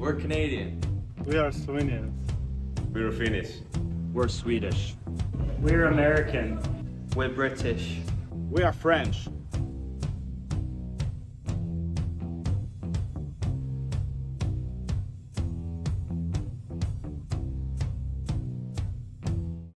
We're Canadian. We are Slovenians. We're Finnish. We're Swedish. We're American. We're British. We are French.